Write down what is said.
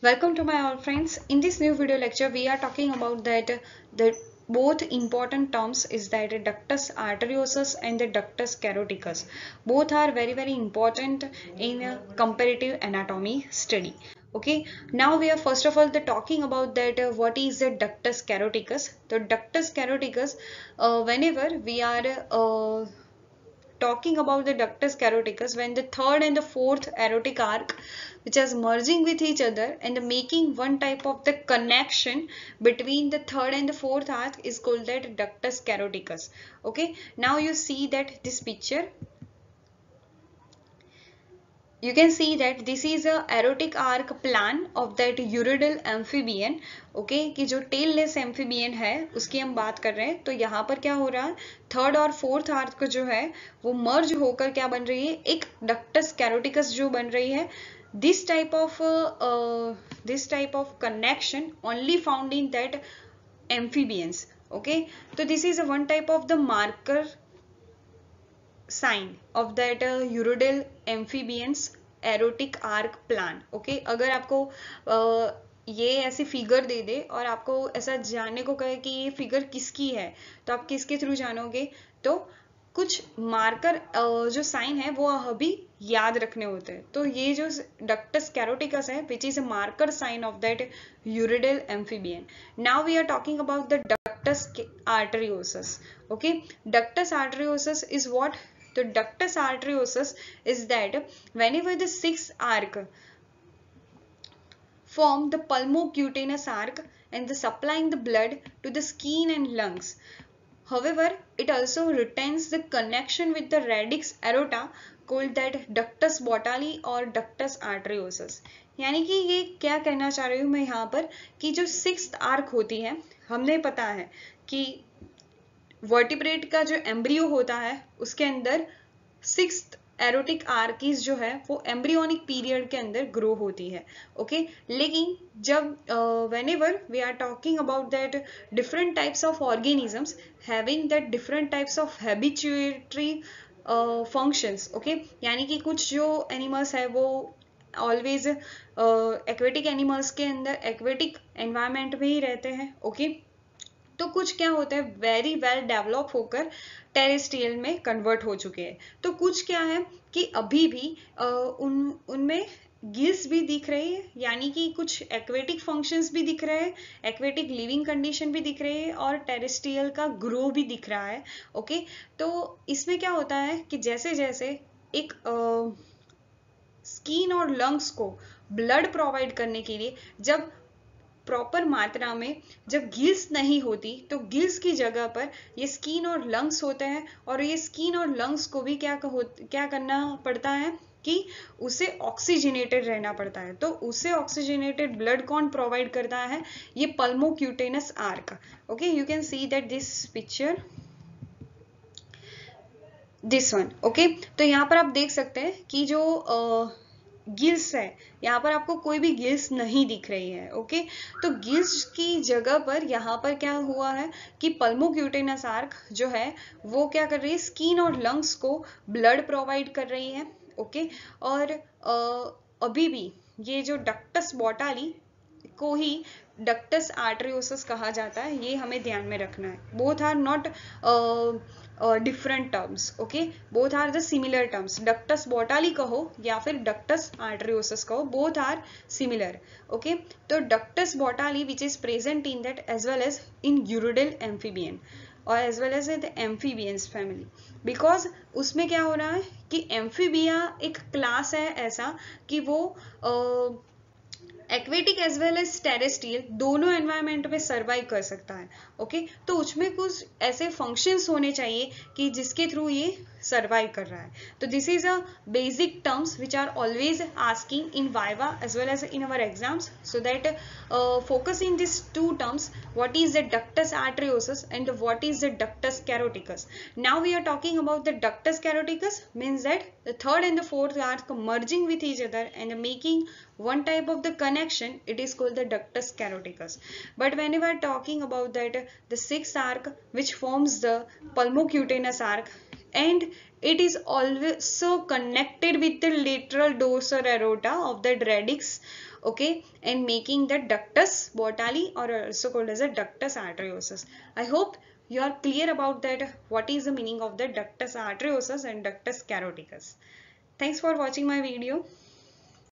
Welcome to my all friends. In this new video lecture, we are talking about that the both important terms is that ductus arteriosus and the ductus caroticus. Both are very very important in comparative anatomy study. Okay, now we are first of all the talking about that uh, what is the ductus caroticus. The ductus caroticus, uh, whenever we are uh, talking about the ductus caroticus when the third and the fourth aortic arc which is merging with each other and making one type of the connection between the third and the fourth arc is called that ductus caroticus okay? Now you see that this picture you can see that this is a aortic arc plan of that uridal amphibian okay, कि जो tell less amphibian है उसकी हम बात कर रहे हैं तो यहाँ पर क्या हो रहा है थर्ड और फोर्थ आर्क जो है वो क्या बन रही है एक डक्टस कैरोटिकस जो बन रही है this type of uh, uh, this type of connection only found in that amphibians okay so this is a one type of the marker of that uh, urodal amphibians aortic arch plan okay अगर आपको uh, ये ऐसी figure दे दे और आपको ऐसा जानने को कहे कि ये फिगर किसकी है तो आप किसके थ्रू जानोगे? तो कुछ मार्कर जो साइन है वो अभी याद रखने होते हैं। तो ये जो डक्टस कैरोटिकस है which is a marker sign of that urodele amphibian now we are talking about the ductus arteriosus okay ductus arteriosus is what तो ductus arteriosus is that whenever the six arch form the pulmocutaneous arch and the supplying the blood to the skin and lungs However, it also retains the connection with the radix aorta called that ductus botali or ductus arteriosus. यानी कि ये क्या कहना चाह रही हूँ मैं यहाँ पर कि जो सिक्स आर्क होती है हमने पता है कि वर्टिब्रेट का जो एम्ब्रियो होता है, उसके अंदर सिक्स एरोटिक आर्किस जो है, वो एम्ब्रियोनिक पीरियड के अंदर ग्रो होती है ओके लेकिन जब whenever we are talking about that different types of organisms having that different types of habituatory functions okay यानी कि कुछ जो एनिमल्स है, वो ऑलवेज एक्वेटिक एनिमल्स के अंदर एक्वेटिक एनवायरमेंट में ही रहते हैं ओके okay? तो कुछ क्या होता है वेरी वेल डेवलप होकर टेरेस्ट्रियल में कन्वर्ट हो चुके हैं। तो कुछ क्या है कि अभी भी उन, उनमें गिल्स भी दिख रहे हैं, यानी कि कुछ एक्वेटिक फ़ंक्शंस भी दिख रहे हैं एक्वेटिक लिविंग कंडीशन भी दिख रही है और टेरेस्ट्रियल का ग्रो भी दिख रहा है ओके तो इसमें क्या होता है कि जैसे जैसे एक स्किन और लंग्स को ब्लड प्रोवाइड करने के लिए, जब प्रॉपर मात्रा में जब गिल्स नहीं होती तो गिल्स की जगह पर ये स्किन और लंग्स होते हैं और ये स्किन और लंग्स को भी क्या कहो क्या करना पड़ता है कि उसे ऑक्सीजनेटेड रहना पड़ता है। तो उसे ऑक्सीजनेटेड ब्लड कौन प्रोवाइड करता है? ये pulmocutaneous arch okay you can see that this picture this one okay तो यहाँ पर आप देख सकते हैं कि जो uh, गिल्स है। यहाँ पर आपको कोई भी गिल्स नहीं दिख रही है ओके तो गिल्स की जगह पर यहाँ पर क्या हुआ है कि पल्मोक्यूटेनस आर्क जो है, वो क्या कर रही है? स्किन और लंग्स को ब्लड प्रोवाइड कर रही है ओके और अभी भी ये जो डक्टस बॉटाली को ही डक्टस आर्टरियोसिस कहा जाता है ये हमें ध्यान में रखना है। Both are not different terms okay both are the similar terms ductus botalli कहो या फिर डक्टस आर्टरियोसिस कहो बोथ आर सिमिलर ओके तो ductus botalli which is present in that as well as in urodele amphibian और as well as the amphibians family because उसमें क्या हो रहा है कि एम्फीबिया एक क्लास है ऐसा कि वो uh, aquatic as well as terrestrial दोनों एनवायरमेंट में सर्वाइव कर सकता है ओके okay? तो उसमें कुछ ऐसे फ़ंक्शंस होने चाहिए कि जिसके थ्रू ये सर्वाइव कर रहा है तो this is a basic terms which are always asking in viva as well as in our exams so that focus in this two terms what is the ductus arteriosus and what is the ductus caroticus now we are talking about the ductus caroticus means that the third and the fourth arch merging with is other and making one type of the connect it is called the ductus caroticus. But whenever talking about that the sixth arc which forms the pulmocutaneous arc and it is also connected with the lateral dorsal aorta of the radix okay and making the ductus botalli or also called as a ductus arteriosus. I hope you are clear about that what is the meaning of the ductus arteriosus and ductus caroticus. Thanks for watching my video